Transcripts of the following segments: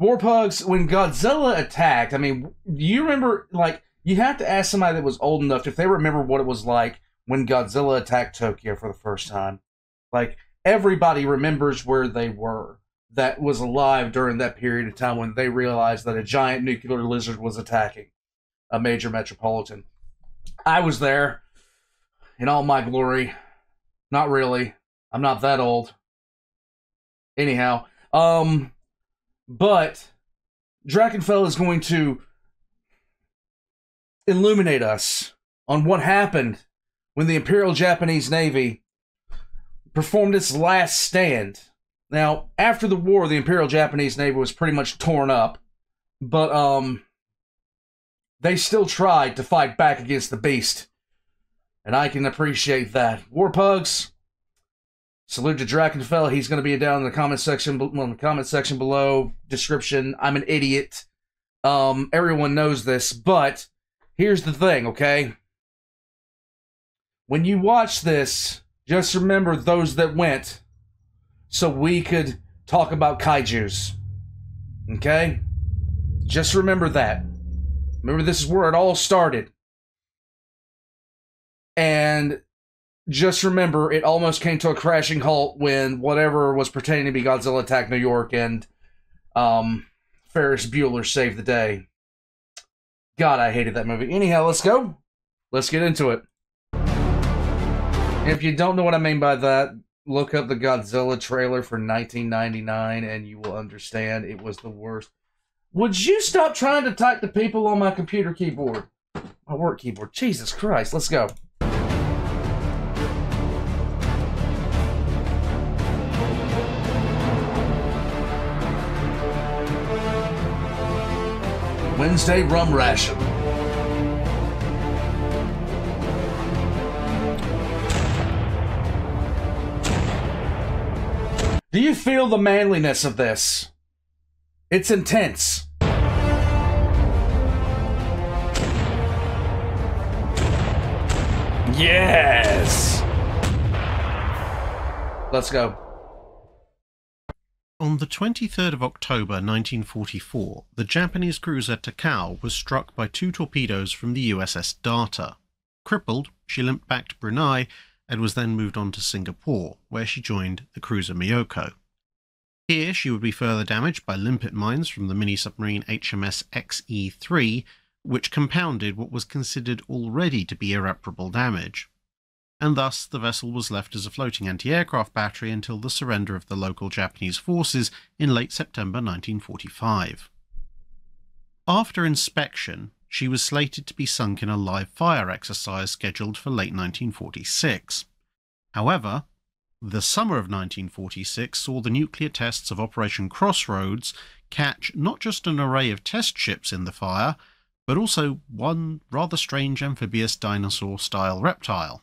Warpugs, when Godzilla attacked, I mean, do you remember, like, you have to ask somebody that was old enough if they remember what it was like when Godzilla attacked Tokyo for the first time. Like, everybody remembers where they were that was alive during that period of time when they realized that a giant nuclear lizard was attacking a major metropolitan. I was there in all my glory. Not really. I'm not that old. Anyhow, um, but Drachinifel is going to illuminate us on what happened when the Imperial Japanese Navy performed its last stand. Now, after the war, the Imperial Japanese Navy was pretty much torn up, but um they still tried to fight back against the beast. And I can appreciate that. Warpugs, salute to Drachinifel. He's going to be down in the comment section, well, in the comment section below. Description. I'm an idiot. Um, everyone knows this, but here's the thing, okay? When you watch this, just remember those that went so we could talk about kaijus. Okay? Just remember that. Remember, this is where it all started. And just remember, it almost came to a crashing halt when whatever was pretending to be Godzilla attacked New York and um, Ferris Bueller saved the day. God, I hated that movie. Anyhow, let's go. Let's get into it. If you don't know what I mean by that, look up the Godzilla trailer for 1999 and you will understand it was the worst would you stop trying to type the people on my computer keyboard? My work keyboard. Jesus Christ, let's go. Wednesday rum ration. Do you feel the manliness of this? It's intense. Yes! Let's go. On the 23rd of October 1944, the Japanese cruiser Takao was struck by two torpedoes from the USS Darter. Crippled, she limped back to Brunei and was then moved on to Singapore, where she joined the cruiser Myoko. Here she would be further damaged by limpet mines from the mini submarine HMS XE 3, which compounded what was considered already to be irreparable damage. And thus the vessel was left as a floating anti aircraft battery until the surrender of the local Japanese forces in late September 1945. After inspection, she was slated to be sunk in a live fire exercise scheduled for late 1946. However, the summer of 1946 saw the nuclear tests of Operation Crossroads catch not just an array of test ships in the fire, but also one rather strange amphibious dinosaur style reptile.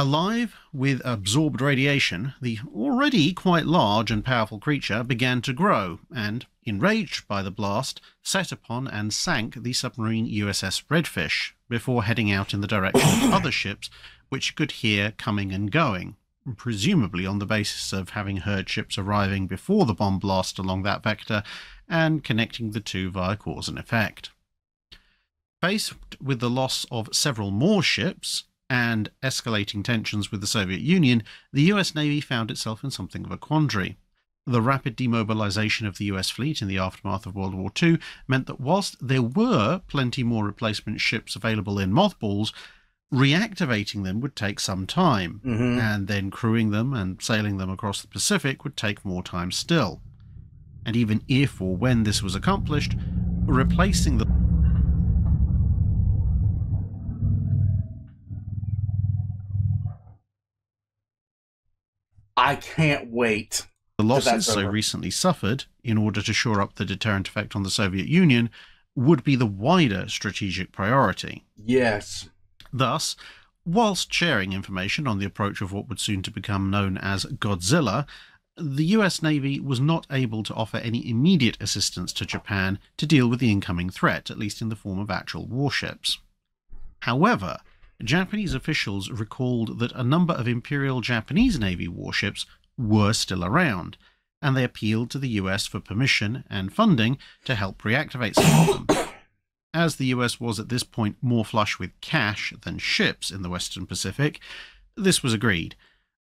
Alive with absorbed radiation, the already quite large and powerful creature began to grow and, enraged by the blast, set upon and sank the submarine USS Redfish before heading out in the direction of other ships which could hear coming and going, presumably on the basis of having heard ships arriving before the bomb blast along that vector and connecting the two via cause and effect. Faced with the loss of several more ships and escalating tensions with the Soviet Union, the US Navy found itself in something of a quandary. The rapid demobilization of the US fleet in the aftermath of World War II meant that whilst there were plenty more replacement ships available in mothballs, reactivating them would take some time, Mhm. and then crewing them and sailing them across the Pacific would take more time still. And even if or when this was accomplished, replacing the I can't wait. the losses so recently suffered in order to shore up the deterrent effect on the Soviet Union would be the wider strategic priority. Yes. Thus, whilst sharing information on the approach of what would soon to become known as Godzilla, the US Navy was not able to offer any immediate assistance to Japan to deal with the incoming threat, at least in the form of actual warships. However, Japanese officials recalled that a number of Imperial Japanese Navy warships were still around, and they appealed to the US for permission and funding to help reactivate some of them. As the US was at this point more flush with cash than ships in the Western Pacific, this was agreed.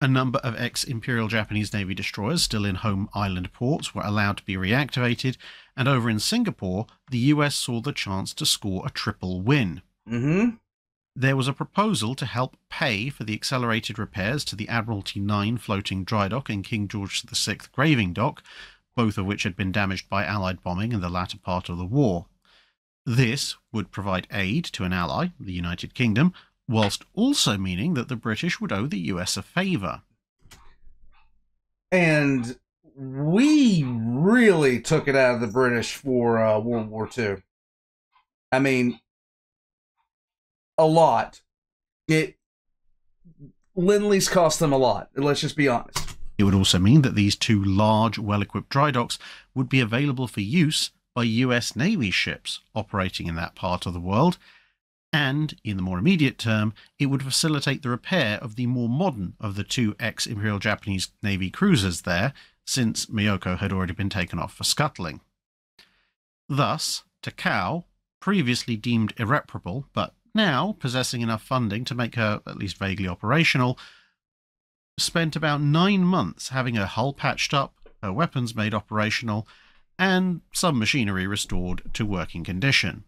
A number of ex Imperial Japanese Navy destroyers still in home island ports were allowed to be reactivated, and over in Singapore, the US saw the chance to score a triple win. Mm-hmm. There was a proposal to help pay for the accelerated repairs to the Admiralty 9 floating dry dock and King George VI graving dock, both of which had been damaged by Allied bombing in the latter part of the war. This would provide aid to an ally, the United Kingdom, whilst also meaning that the British would owe the US a favour. And we really took it out of the British for uh, World War II. I mean, a lot. It Lend-Lease cost them a lot. Let's just be honest. It would also mean that these two large, well equipped dry docks would be available for use by US Navy ships operating in that part of the world, and in the more immediate term, it would facilitate the repair of the more modern of the two ex Imperial Japanese Navy cruisers there, since Myoko had already been taken off for scuttling. Thus, Takao, previously deemed irreparable, but now possessing enough funding to make her at least vaguely operational, spent about nine months having her hull patched up, her weapons made operational, and some machinery restored to working condition.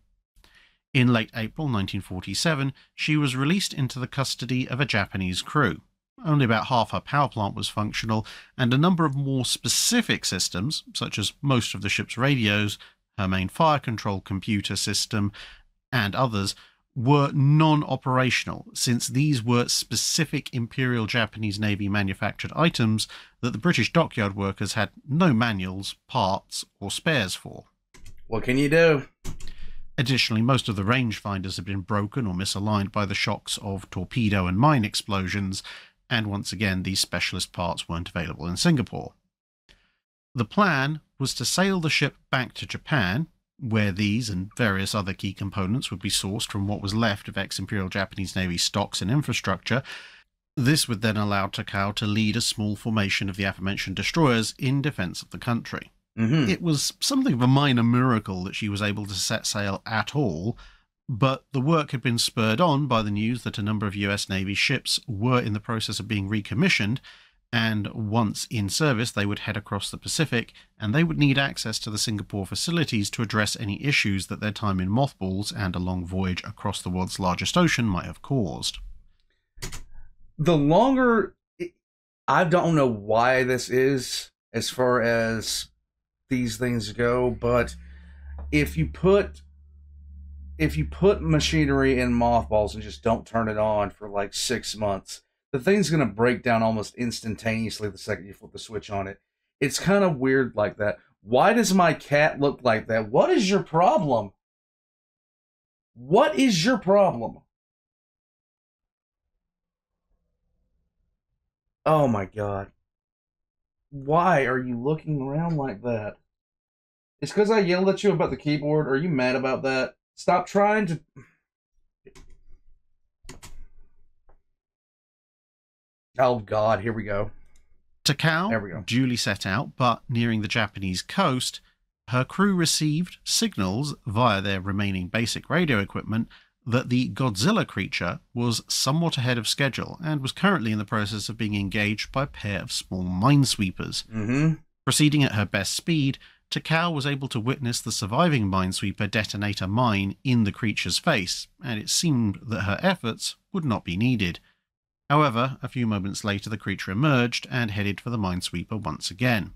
In late April 1947, she was released into the custody of a Japanese crew. Only about half her power plant was functional, and a number of more specific systems, such as most of the ship's radios, her main fire control computer system, and others, were non operational, since these were specific Imperial Japanese Navy manufactured items that the British dockyard workers had no manuals, parts, or spares for. What can you do? Additionally, most of the rangefinders had been broken or misaligned by the shocks of torpedo and mine explosions, and once again, these specialist parts weren't available in Singapore. The plan was to sail the ship back to Japan, where these and various other key components would be sourced from what was left of ex Imperial Japanese Navy stocks and infrastructure. This would then allow Takao to lead a small formation of the aforementioned destroyers in defense of the country. Mm-hmm. It was something of a minor miracle that she was able to set sail at all, but the work had been spurred on by the news that a number of US Navy ships were in the process of being recommissioned, and once in service, they would head across the Pacific, and they would need access to the Singapore facilities to address any issues that their time in mothballs and a long voyage across the world's largest ocean might have caused. The longer I don't know why this is as far as these things go, but if you put if you put machinery in mothballs and just don't turn it on for like six months, the thing's gonna break down almost instantaneously the second you flip the switch on it. It's kind of weird like that. Why does my cat look like that? What is your problem? What is your problem? Oh my god. Why are you looking around like that? It's because I yelled at you about the keyboard. Are you mad about that? Stop trying to. Oh God! Here we go. Takao go. duly set out, but nearing the Japanese coast, her crew received signals via their remaining basic radio equipment that the Godzilla creature was somewhat ahead of schedule and was currently in the process of being engaged by a pair of small minesweepers. Mm-hmm. Proceeding at her best speed, Takao was able to witness the surviving minesweeper detonate a mine in the creature's face, and it seemed that her efforts would not be needed. However, a few moments later, the creature emerged and headed for the minesweeper once again.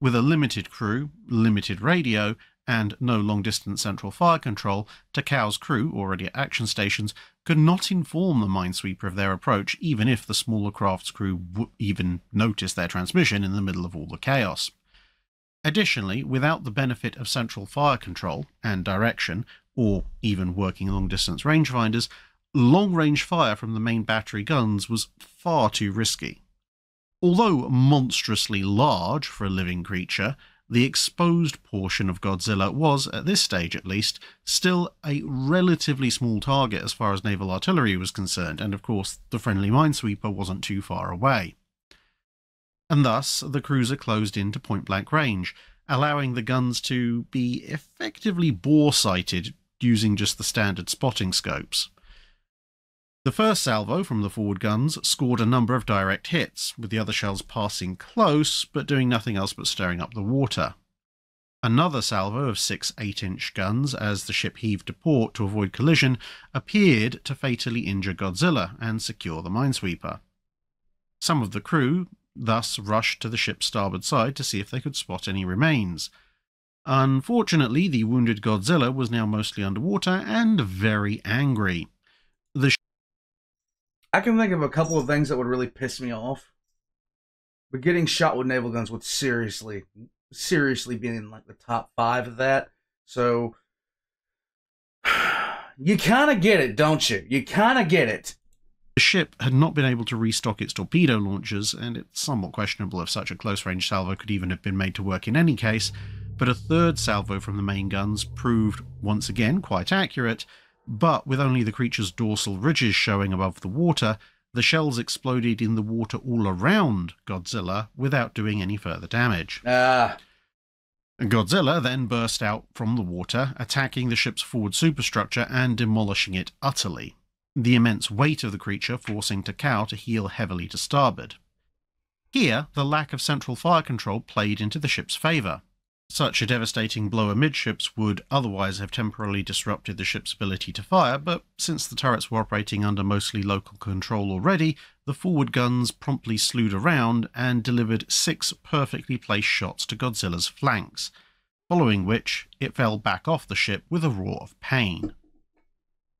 With a limited crew, limited radio, and no long distance central fire control, Takao's crew, already at action stations, could not inform the minesweeper of their approach, even if the smaller craft's crew w- even noticed their transmission in the middle of all the chaos. Additionally, without the benefit of central fire control and direction, or even working long distance rangefinders, long range fire from the main battery guns was far too risky. Although monstrously large for a living creature, the exposed portion of Godzilla was, at this stage at least, still a relatively small target as far as naval artillery was concerned, and of course, the friendly minesweeper wasn't too far away. and thus the cruiser closed into point blank range, allowing the guns to be effectively bore sighted using just the standard spotting scopes. The first salvo from the forward guns scored a number of direct hits, with the other shells passing close but doing nothing else but stirring up the water. Another salvo of six 8 inch guns, as the ship heaved to port to avoid collision, appeared to fatally injure Godzilla and secure the minesweeper. Some of the crew thus rushed to the ship's starboard side to see if they could spot any remains. Unfortunately, the wounded Godzilla was now mostly underwater and very angry. The I can think of a couple of things that would really piss me off. But getting shot with naval guns would seriously, seriously be in like the top five of that. So you kind of get it, don't you? You kind of get it. The ship had not been able to restock its torpedo launchers, and it's somewhat questionable if such a close range salvo could even have been made to work in any case. But a third salvo from the main guns proved once again quite accurate, but with only the creature's dorsal ridges showing above the water, the shells exploded in the water all around Godzilla without doing any further damage. Ah, Godzilla then burst out from the water, attacking the ship's forward superstructure and demolishing it utterly, the immense weight of the creature forcing Takao to heel heavily to starboard. Here, the lack of central fire control played into the ship's favour. Such a devastating blow amidships would otherwise have temporarily disrupted the ship's ability to fire, but since the turrets were operating under mostly local control already, the forward guns promptly slewed around and delivered six perfectly placed shots to Godzilla's flanks, following which it fell back off the ship with a roar of pain.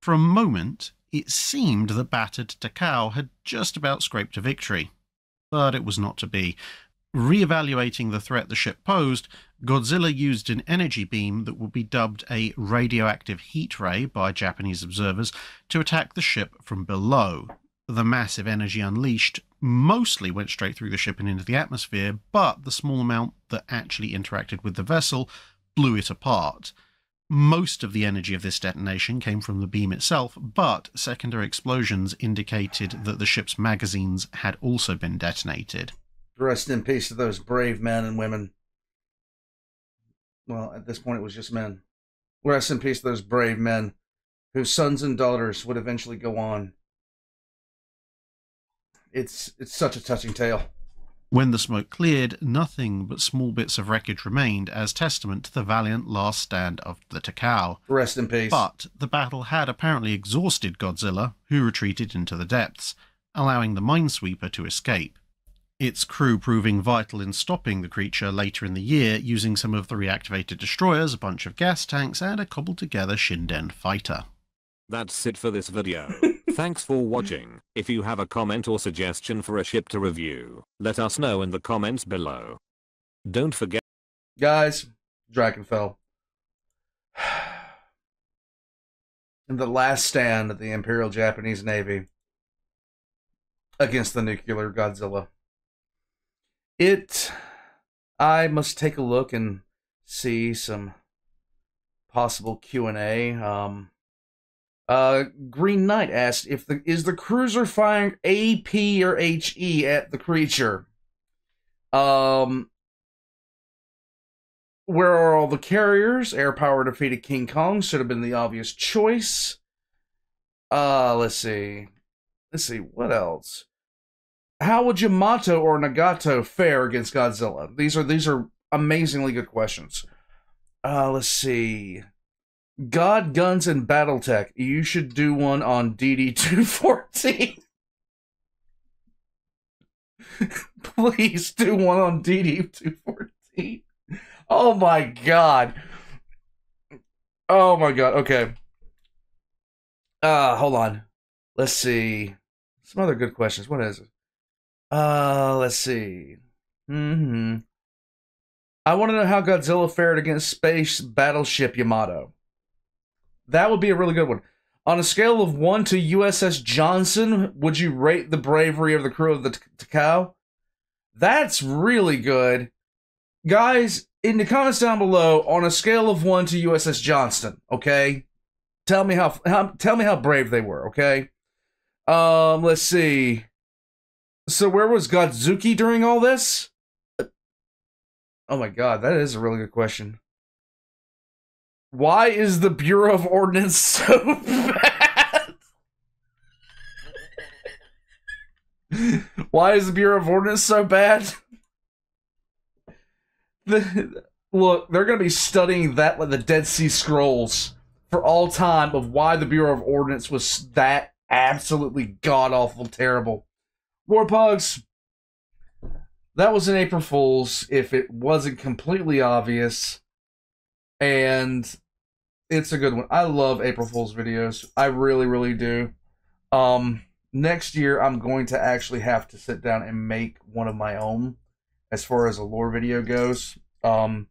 For a moment, it seemed that battered Takao had just about scraped a victory, but it was not to be. Re-evaluating the threat the ship posed, Godzilla used an energy beam that would be dubbed a radioactive heat ray by Japanese observers to attack the ship from below. The massive energy unleashed mostly went straight through the ship and into the atmosphere, but the small amount that actually interacted with the vessel blew it apart. Most of the energy of this detonation came from the beam itself, but secondary explosions indicated that the ship's magazines had also been detonated. Rest in peace to those brave men and women. Well, at this point, it was just men. Rest in peace to those brave men whose sons and daughters would eventually go on. It's it's such a touching tale. When the smoke cleared, nothing but small bits of wreckage remained as testament to the valiant last stand of the Takao. Rest in peace. But the battle had apparently exhausted Godzilla, who retreated into the depths, allowing the minesweeper to escape. Its crew proving vital in stopping the creature later in the year using some of the reactivated destroyers, a bunch of gas tanks, and a cobbled together Shinden fighter. That's it for this video. Thanks for watching. If you have a comment or suggestion for a ship to review, let us know in the comments below. Don't forget Guys, Drachinifel. In the last stand of the Imperial Japanese Navy against the nuclear Godzilla. It I must take a look and see some possible Q&A. Um uh, Green Knight asked if the is the cruiser firing AP or HE at the creature. Um, where are all the carriers? Air power defeated King Kong should have been the obvious choice. Uh, let's see. Let's see what else. How would Yamato or Nagato fare against Godzilla? These are these are amazingly good questions. Uh, let's see. God, Guns, and Battletech. You should do one on DD 214. Please do one on DD 214. Oh my god. Oh my god. Okay. Uh, hold on. Let's see. Some other good questions. What is it? Uh, let's see. Hmm. I want to know how Godzilla fared against Space Battleship Yamato. That would be a really good one. On a scale of 1 to USS Johnston, would you rate the bravery of the crew of the Takao? That's really good. Guys, in the comments down below, on a scale of 1 to USS Johnston, okay? Tell me how, how tell me how brave they were, okay? Um, let's see. So where was Godzooky during all this? Oh my god, that is a really good question. Why is the Bureau of Ordnance so bad? Why is the Bureau of Ordnance so bad? The, look, they're going to be studying that like the Dead Sea Scrolls for all time of why the Bureau of Ordnance was that absolutely god awful terrible. Warpugs, that was an April Fool's if it wasn't completely obvious. And it's a good one. I love April Fool's videos. I really, really do. Um, next year, I'm going to actually have to sit down and make one of my own as far as a lore video goes. Um,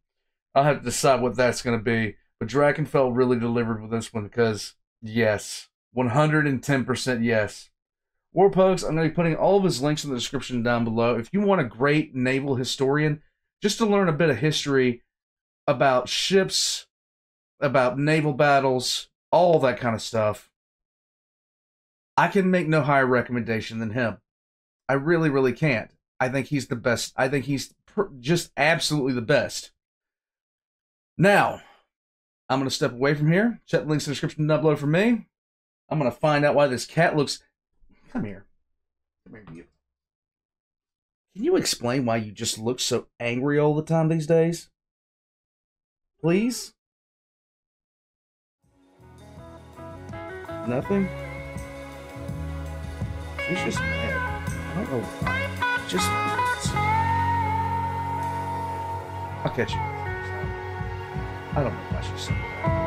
I'll have to decide what that's going to be. But Drachinifel really delivered with this one because, yes, 110% yes. Warpugs, I'm going to be putting all of his links in the description down below. If you want a great naval historian, just to learn a bit of history about ships, about naval battles, all that kind of stuff, I can make no higher recommendation than him. I really, really can't. I think he's the best. I think he's just absolutely the best. Now, I'm going to step away from here. Check the links in the description down below for me. I'm going to find out why this cat looks Come here. Come here, you. Can you explain why you just look so angry all the time these days? Please? Nothing? She's just mad. I don't know why. Just. I'll catch you. I don't know why she's so mad.